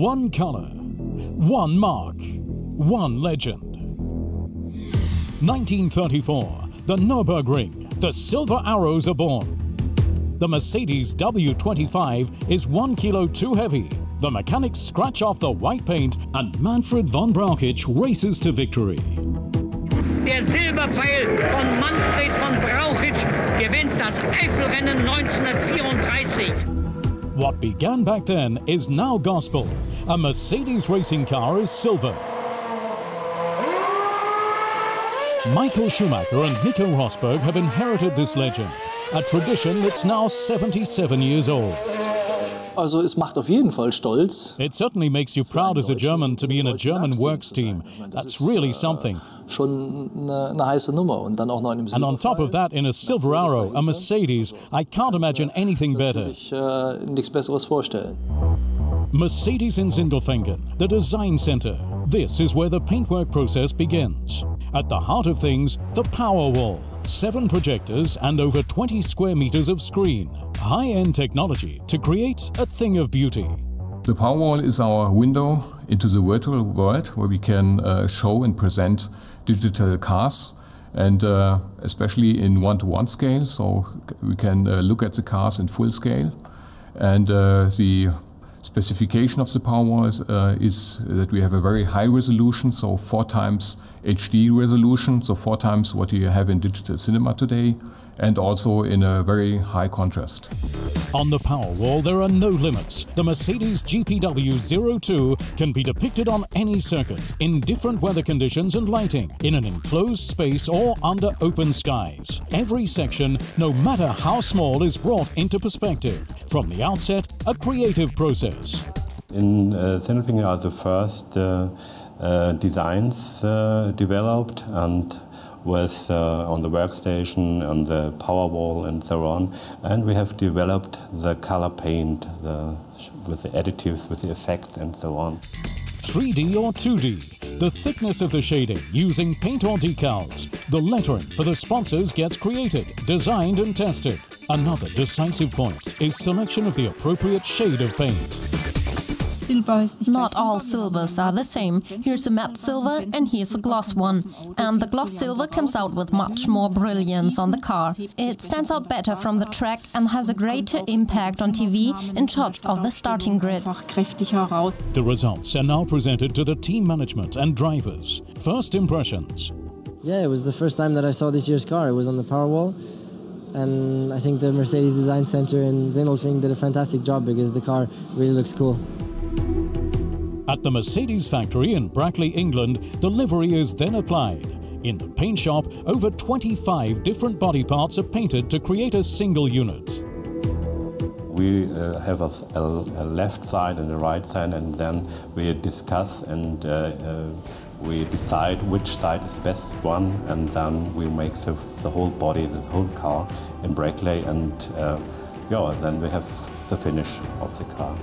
One color, one mark, one legend. 1934, the Nürburgring, the Silver Arrows are born. The Mercedes W25 is one kilo too heavy. The mechanics scratch off the white paint and Manfred von Brauchitsch races to victory. Der Silberpfeil von Manfred von Brauchitsch gewinnt das Eifelrennen 1934. What began back then is now gospel. A Mercedes racing car is silver. Michael Schumacher and Nico Rosberg have inherited this legend, a tradition that's now 77 years old. Also es macht auf jeden Fall stolz. It certainly makes you proud as a German to be in a German works team. That's really äh, something. Schon eine, eine heiße Nummer und dann auch noch in einem And on top of that, in a Silver Arrow, a Mercedes, I can't imagine anything better. Ich äh, nichts Besseres vorstellen. Mercedes in Sindelfingen, the design center. This is where the paintwork process begins. At the heart of things, the power wall. Seven projectors and over 20 square meters of screen. High-end technology to create a thing of beauty. The power wall is our window into the virtual world where we can uh, show and present digital cars and uh, especially in one-to-one scale so we can uh, look at the cars in full scale and uh, the specification of the Powerwall is, uh, is that we have a very high resolution so four times HD resolution so four times what you have in digital cinema today and also in a very high contrast. On the Powerwall, there are no limits. The Mercedes GPW02 can be depicted on any circuit, in different weather conditions and lighting, in an enclosed space or under open skies. Every section, no matter how small, is brought into perspective. From the outset, a creative process. In uh, Sindelfingen are the first uh, uh, designs uh, developed and was uh, on the workstation, on the power wall and so on. And we have developed the color paint the, with the additives, with the effects and so on. 3D or 2D, the thickness of the shading using paint or decals. The lettering for the sponsors gets created, designed and tested. Another decisive point is selection of the appropriate shade of paint. Not all silvers are the same. Here's a matte silver and here's a gloss one. And the gloss silver comes out with much more brilliance on the car. It stands out better from the track and has a greater impact on TV in shots of the starting grid. The results are now presented to the team management and drivers. First impressions. Yeah, it was the first time that I saw this year's car. It was on the Powerwall. And I think the Mercedes Design Center in Zindelfing did a fantastic job because the car really looks cool. At the Mercedes factory in Brackley, England, the livery is then applied. In the paint shop, over 25 different body parts are painted to create a single unit. We uh, have a, a, left side and a right side, and then we discuss and uh, uh, we decide which side is the best one, and then we make the, the whole body, the whole car in Brackley, and uh, yeah, then we have the finish of the car.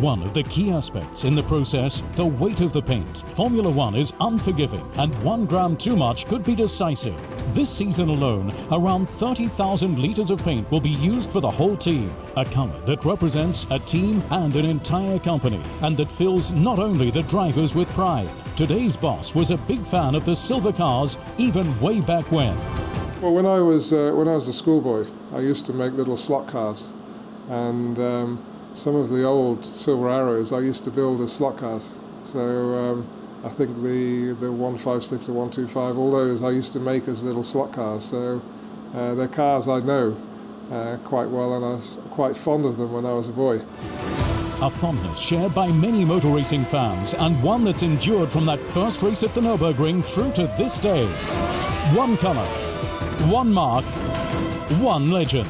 One of the key aspects in the process, the weight of the paint. Formula One is unforgiving, and one gram too much could be decisive. This season alone, around 30,000 litres of paint will be used for the whole team. A colour that represents a team and an entire company, and that fills not only the drivers with pride. Today's boss was a big fan of the silver cars, even way back when. Well, when I was uh, when I was a schoolboy, I used to make little slot cars, and um, some of the old Silver Arrows I used to build as slot cars. So um, I think the the 156, the 125, all those I used to make as little slot cars. So uh, they're cars I know uh, quite well, and I was quite fond of them when I was a boy. A fondness shared by many motor racing fans, and one that's endured from that first race at the Nürburgring through to this day. One colour, one mark, one legend.